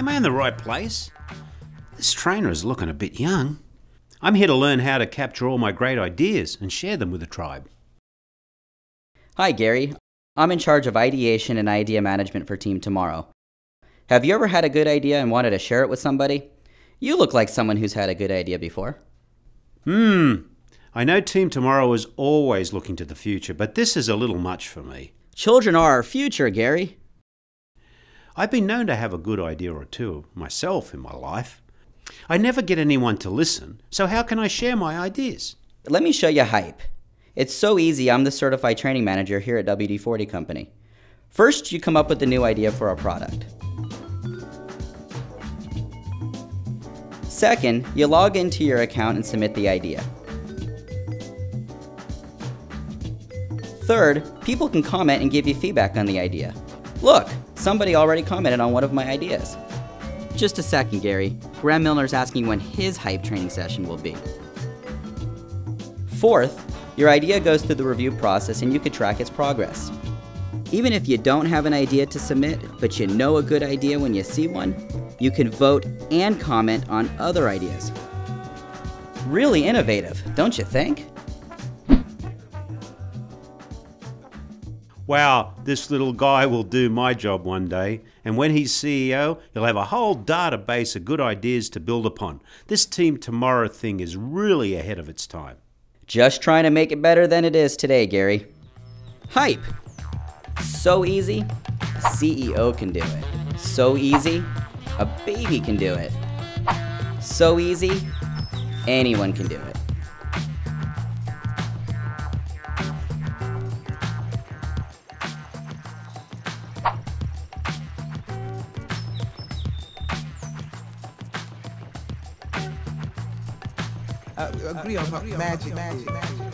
Am I in the right place? This trainer is looking a bit young. I'm here to learn how to capture all my great ideas and share them with the tribe. Hi, Garry. I'm in charge of ideation and idea management for Team Tomorrow. Have you ever had a good idea and wanted to share it with somebody? You look like someone who's had a good idea before. Hmm. I know Team Tomorrow is always looking to the future, but this is a little much for me. Children are our future, Garry. I've been known to have a good idea or two myself in my life. I never get anyone to listen, so how can I share my ideas? Let me show you Hype. It's so easy, I'm the certified training manager here at WD 40 Company. First, you come up with a new idea for a product. Second, you log into your account and submit the idea. Third, people can comment and give you feedback on the idea. Look, somebody already commented on one of my ideas. Just a second, Garry. Graham Milner's asking when his hype training session will be. Fourth, your idea goes through the review process and you can track its progress. Even if you don't have an idea to submit, but you know a good idea when you see one, you can vote and comment on other ideas. Really innovative, don't you think? Wow, this little guy will do my job one day, and when he's CEO, he'll have a whole database of good ideas to build upon. This Team Tomorrow thing is really ahead of its time. Just trying to make it better than it is today, Garry. Hype! So easy, CEO can do it. So easy, a baby can do it. So easy, anyone can do it. Uh, agree on magic. magic. magic.